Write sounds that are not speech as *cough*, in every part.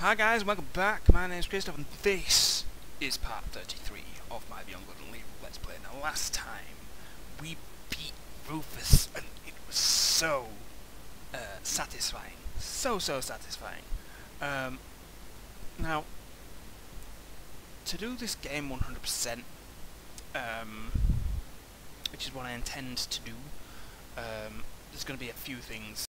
Hi guys, welcome back. My name's Krzystof and this is part 33 of my Beyond Good and Evil Let's Play. Now last time we beat Rufus and it was so uh, satisfying. So, so satisfying. Um, now, to do this game 100%, um, which is what I intend to do, um, there's going to be a few things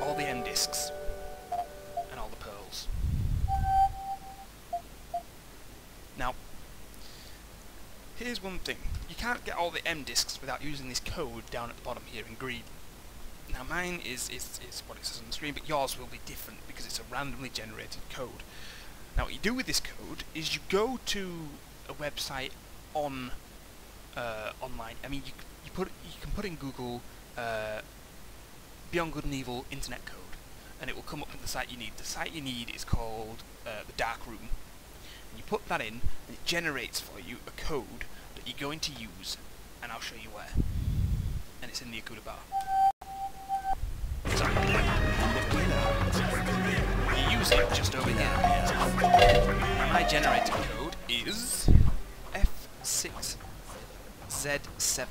All the M discs, and all the pearls. Now, here's one thing. You can't get all the M discs without using this code down at the bottom here in green. Now mine is, is, is what it says on the screen, but yours will be different because it's a randomly generated code. Now what you do with this code is you go to a website on uh, online. I mean, you, you put you can put in Google uh, Beyond Good and Evil Internet Code, and it will come up with the site you need. The site you need is called uh, the Dark Room. And you put that in, and it generates for you a code that you're going to use, and I'll show you where. And it's in the Akuda bar. You use it just over here. And my generator code is F6Z7.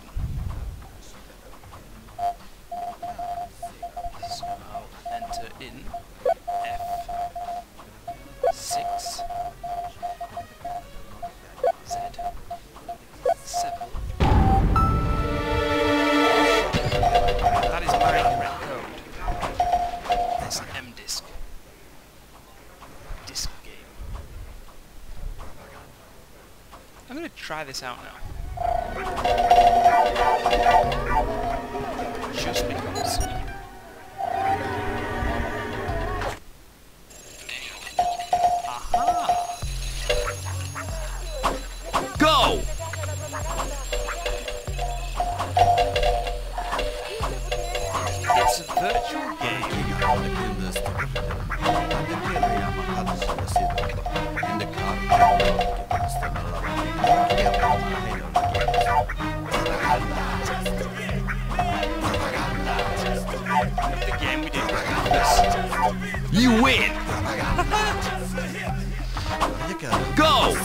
Try this out now. You win! Go!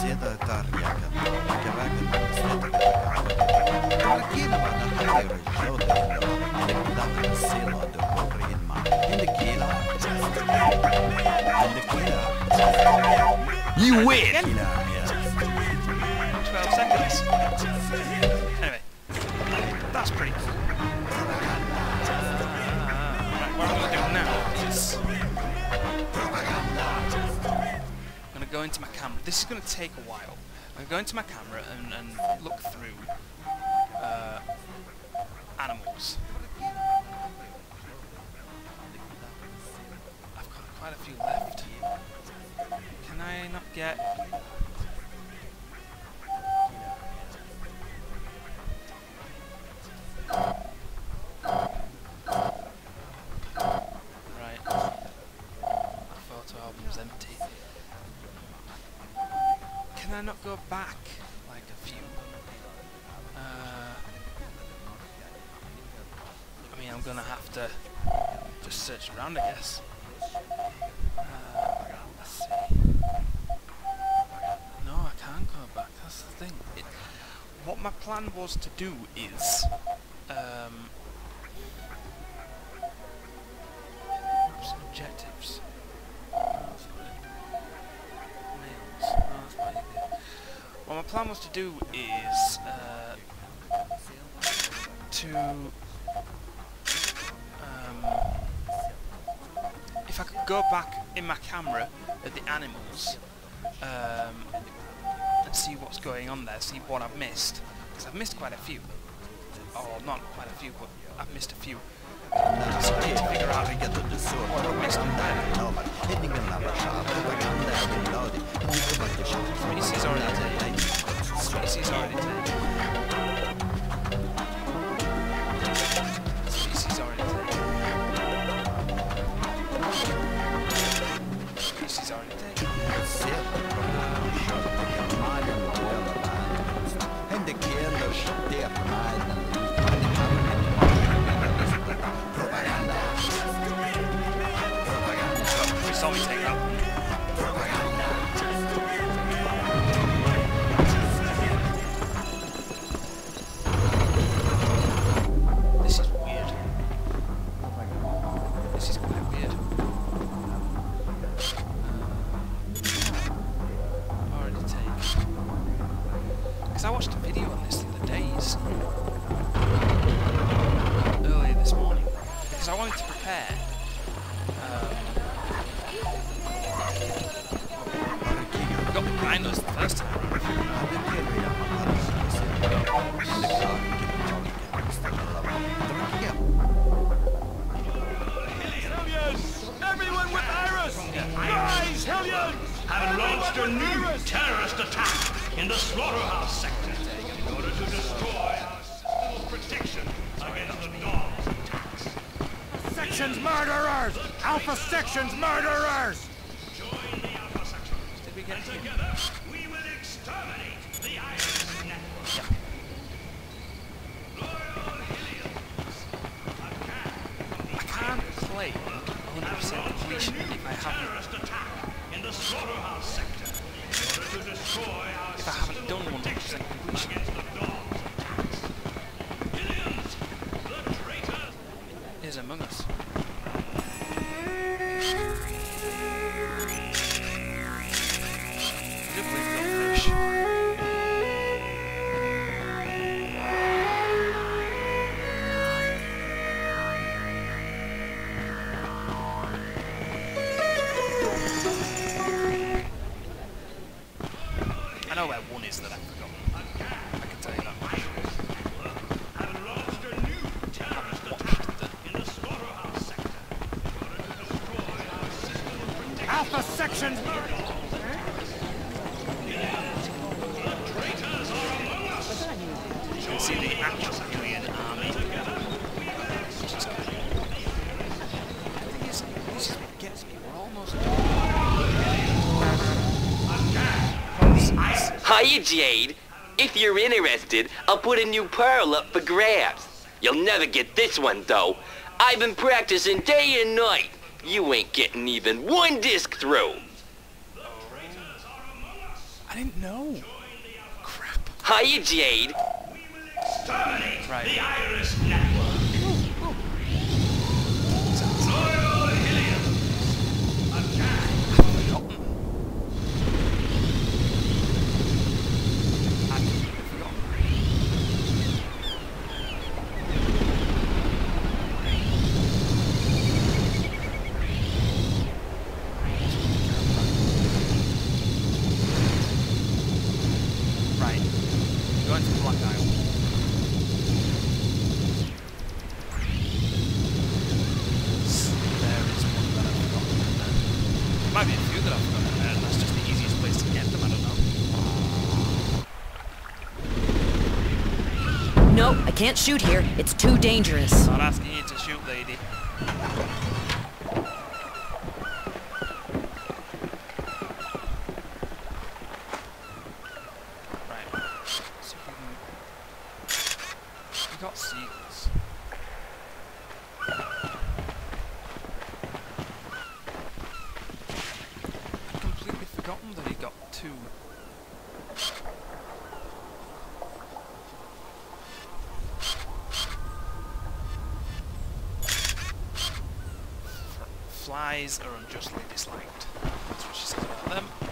You win! 12 seconds. Anyway, that's pretty cool. To go into my camera. This is going to take a while. I'm going to go into my camera and, and look through uh, animals. I've got quite a few left. Can I not get... around, I guess. Uh, let's see. No, I can't go back. That's the thing. It, what my plan was to do is, um, objectives. What my plan was to do is uh, to um, if I could go back in my camera at the animals um, and see what's going on there, see what I've missed, because I've missed quite a few. Or not quite a few, but I've missed a few. Just need to figure out what I've missed in there. Species already taken. Already taken. 稍微踩一下。Among Us. You can see the army. Hiya, Jade. If you're interested, I'll put a new pearl up for grabs. You'll never get this one, though. I've been practicing day and night. You ain't getting even one disc through didn't know. Crap. Hi, Jade. Right. Can't shoot here. It's too dangerous. Not asking you to shoot, lady. flies are unjustly disliked. That's what she says about them.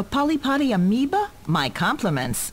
A polypody amoeba? My compliments.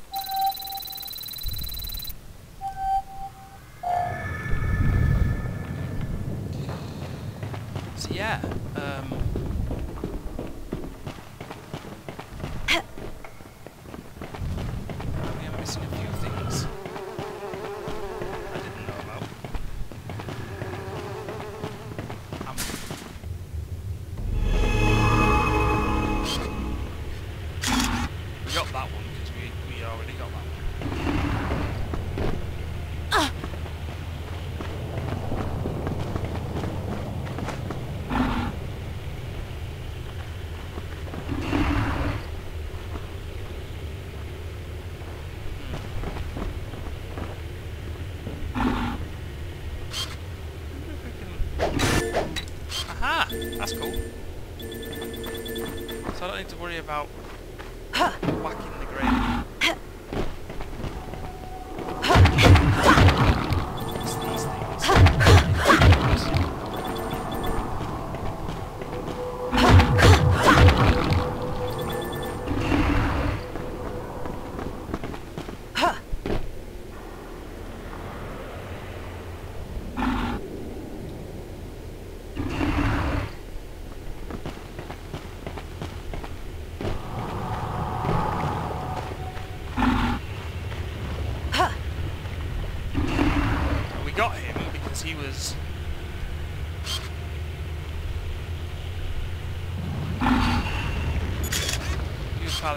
to worry about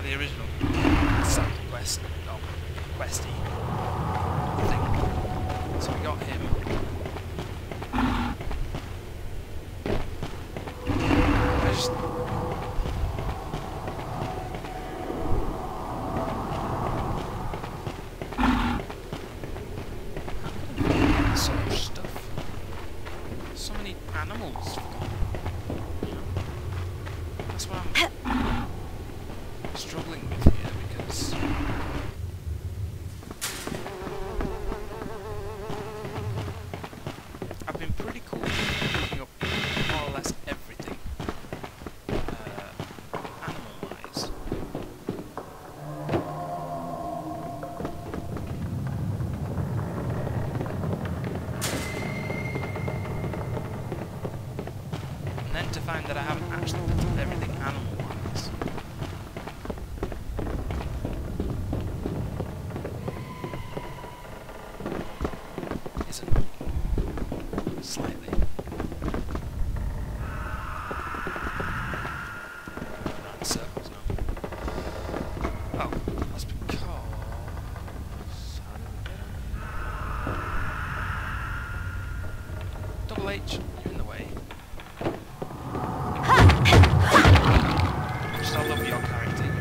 out the original. H, you're in the way. I Just I love your character.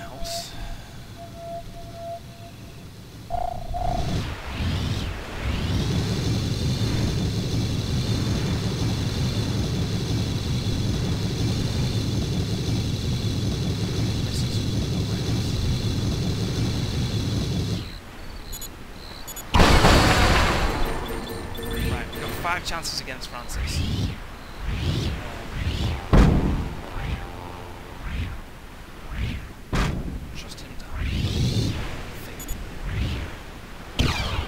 else. got five chances against Francis.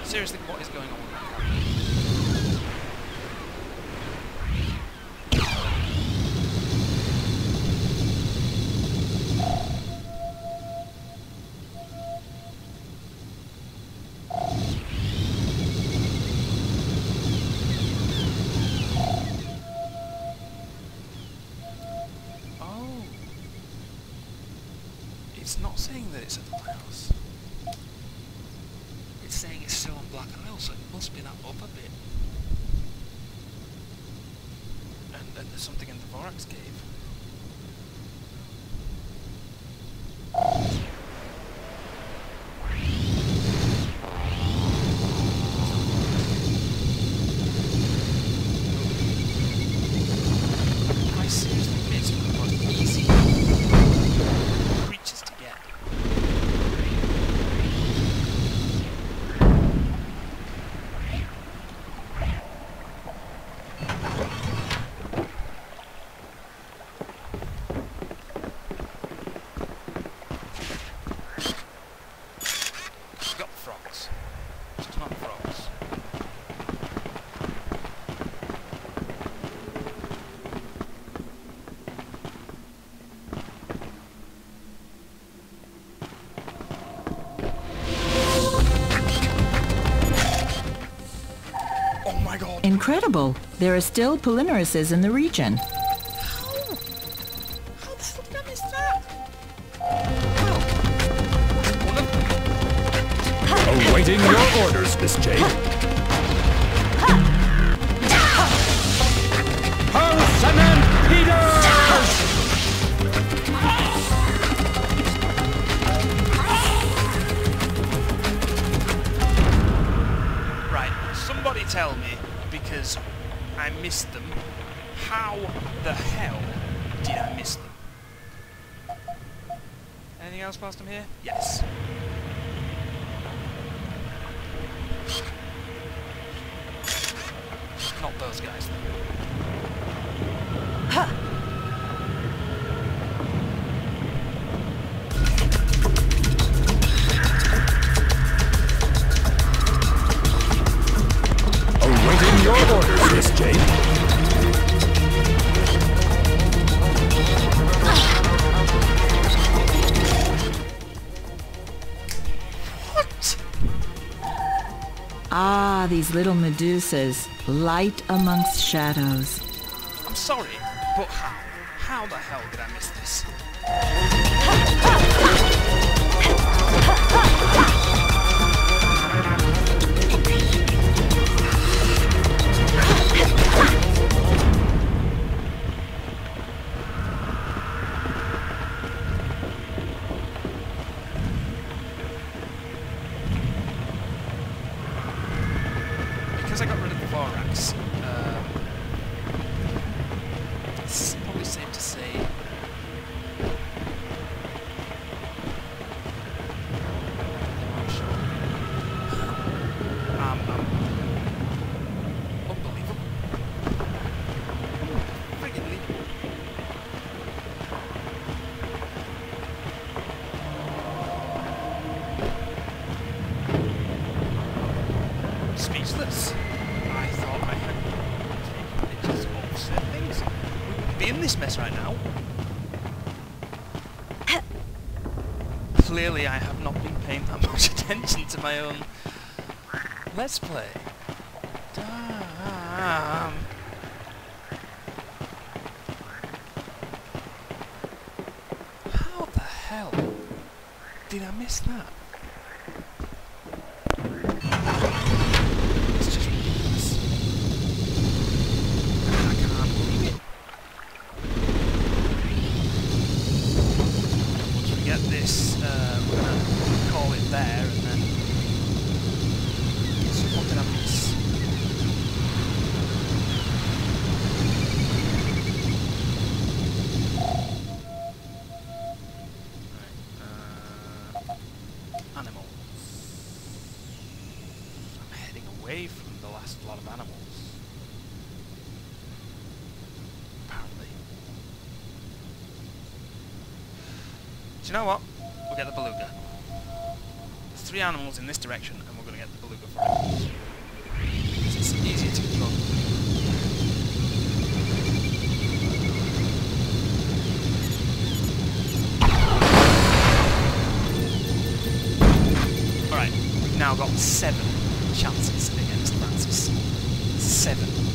seriously, what is going on? incredible. There are still polymerases in the region. these little Medusas, light amongst shadows. I'm sorry, but how? How the hell did I miss this? be in this mess right now. Clearly I have not been paying that much *laughs* attention to my own Let's Play. Damn. How the hell did I miss that? this direction and we're going to get the beluga for it. Because it's easier to plug. Alright, we've now got seven chances against Francis. Seven.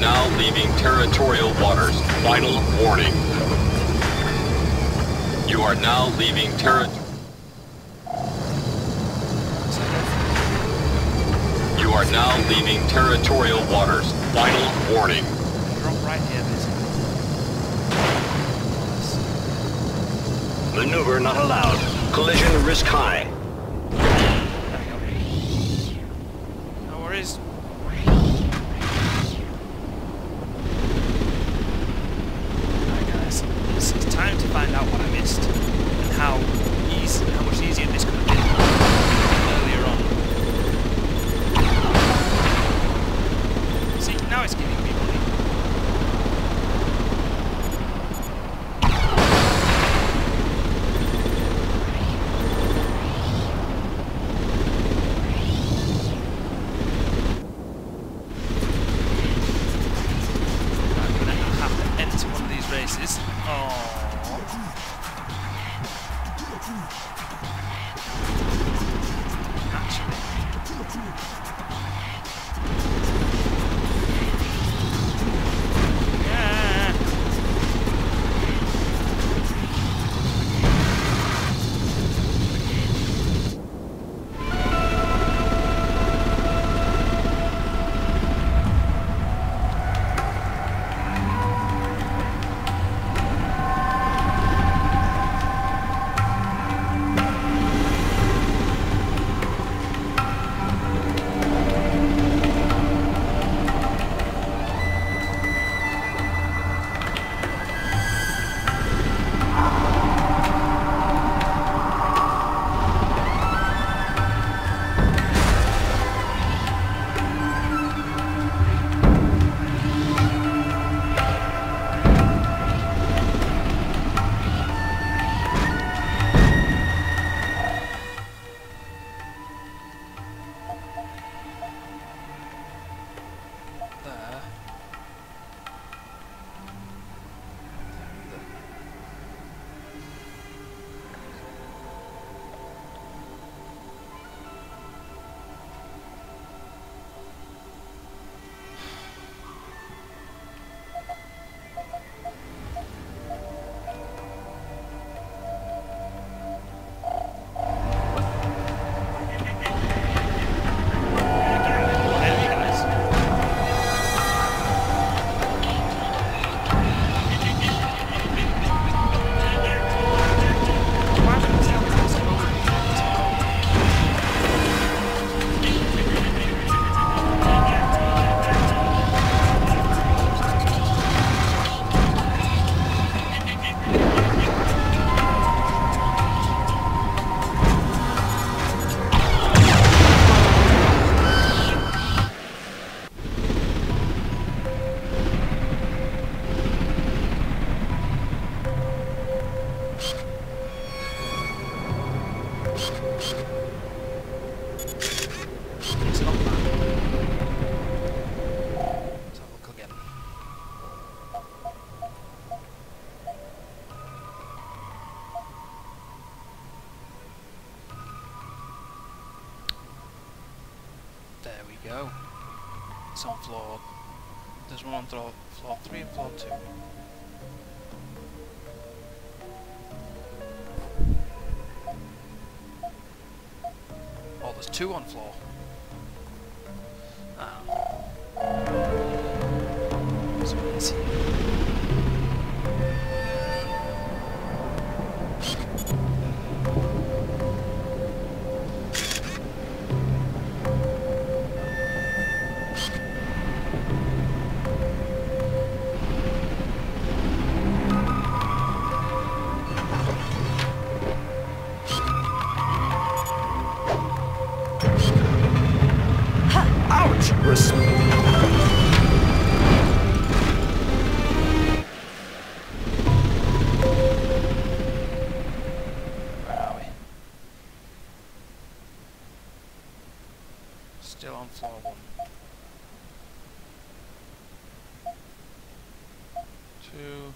now leaving territorial waters. Final warning. You are now leaving territory. You are now leaving territorial waters. Final warning. Maneuver not allowed. Collision risk high. There we go. It's on floor. There's one on floor, floor 3 and floor 2. Two on floor. Still on floor one. Two.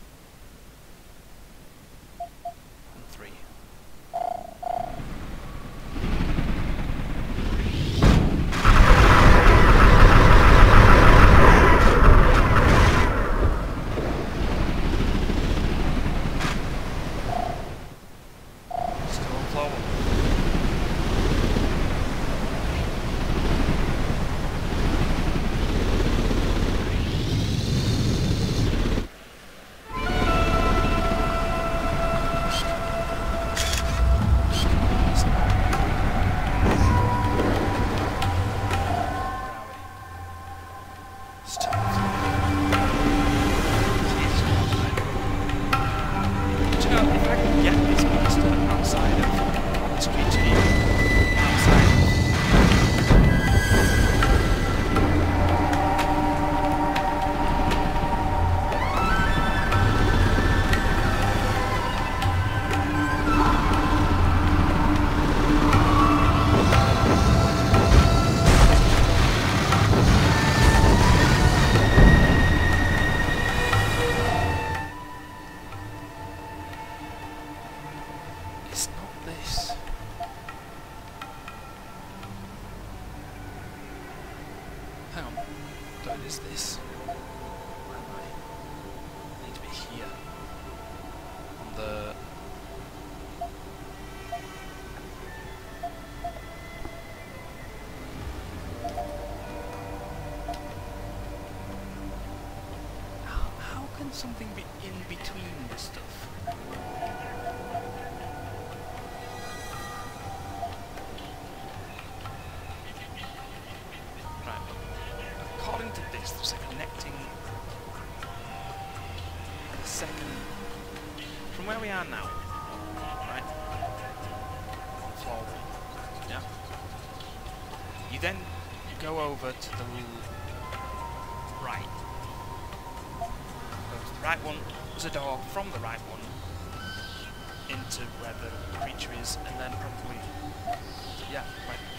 Something be in between this stuff? Right. According to this, there's a connecting second from where we are now. Right? Floor. Yeah. You then go over to A door from the right one into where the creature is, and then probably yeah, right.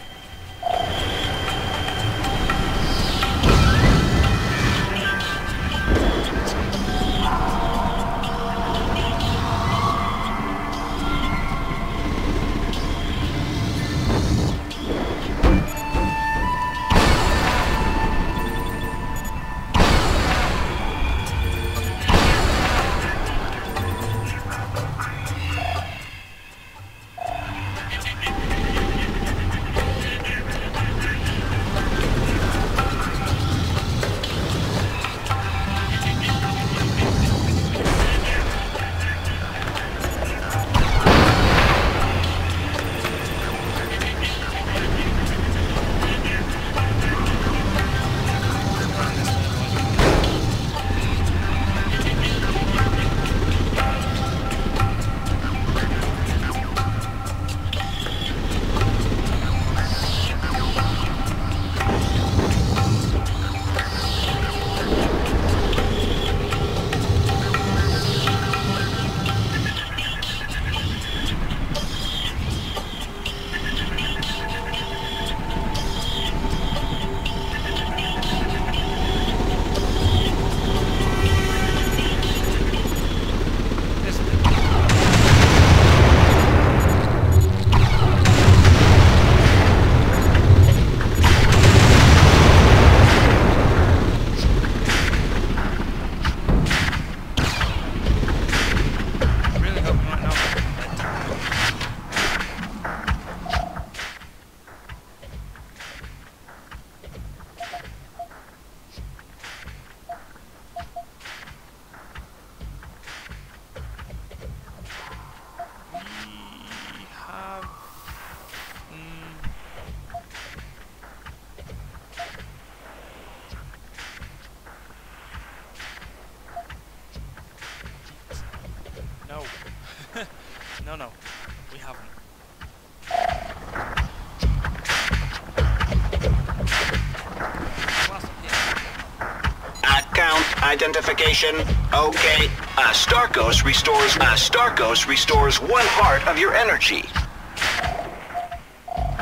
identification? Okay. A Starkos restores, a Starkos restores one part of your energy.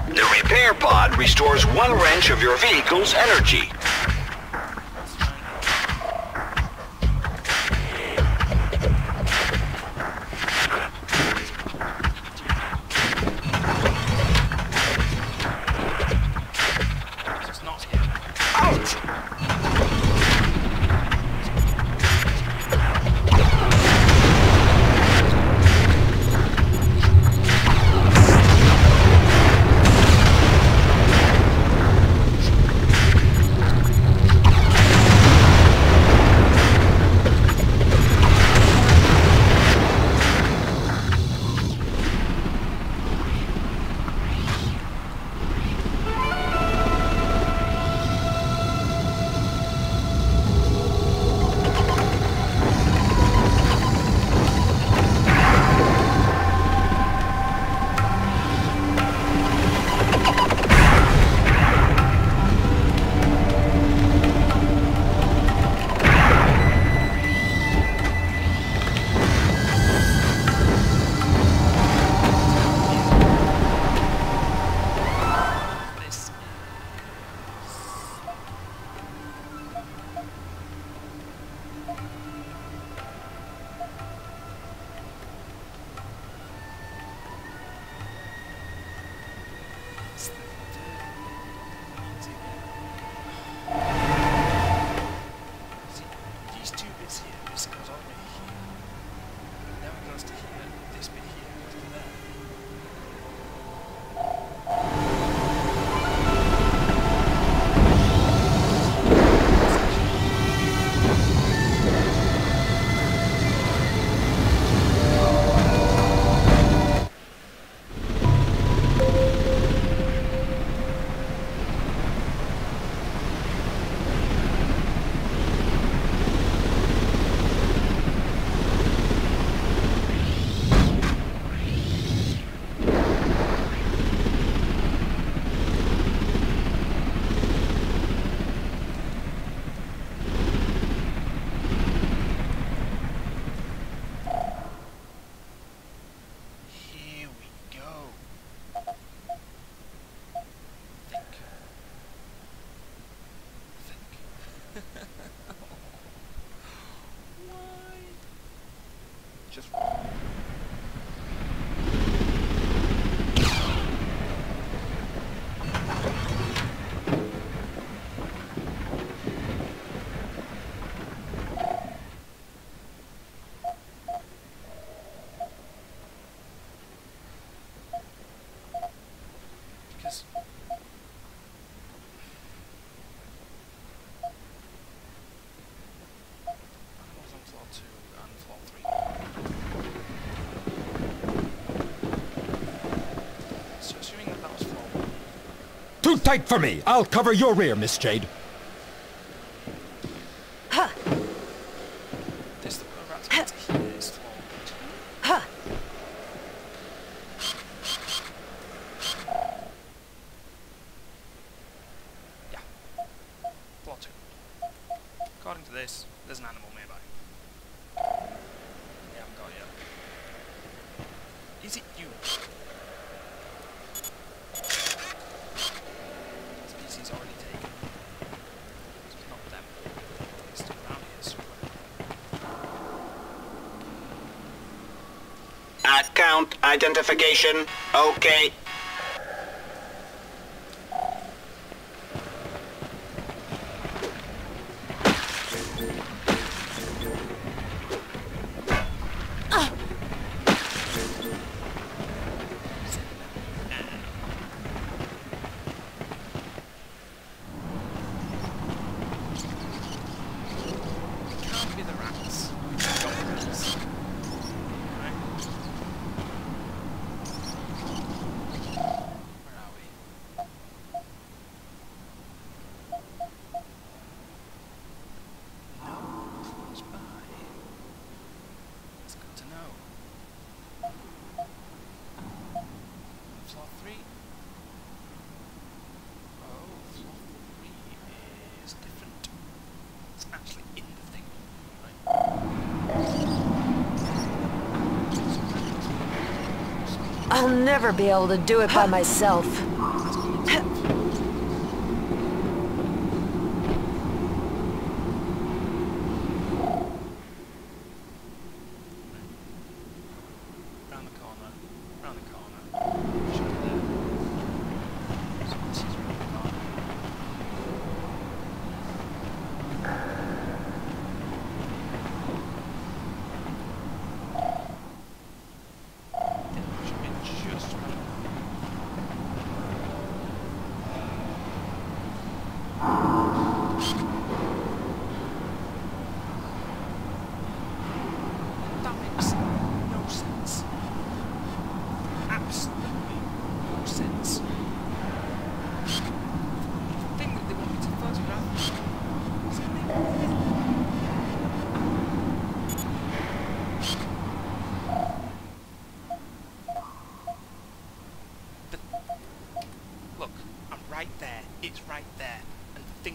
The repair pod restores one wrench of your vehicle's energy. Tight for me. I'll cover your rear, Miss Jade. identification. Okay. never be able to do it by myself.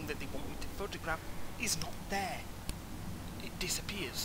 that they want me to photograph is not there. It disappears.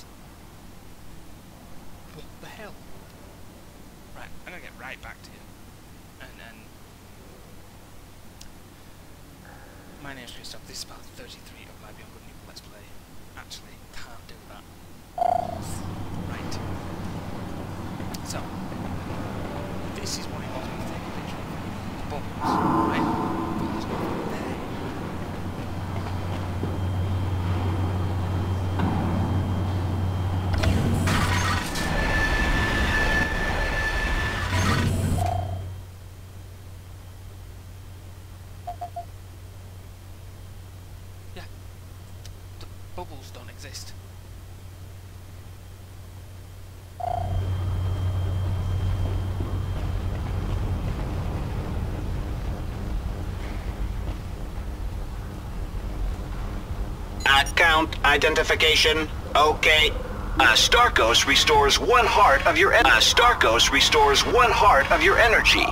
identification. Okay. Uh, Starkos restores one heart of your. Uh, Starkos restores one heart of your energy.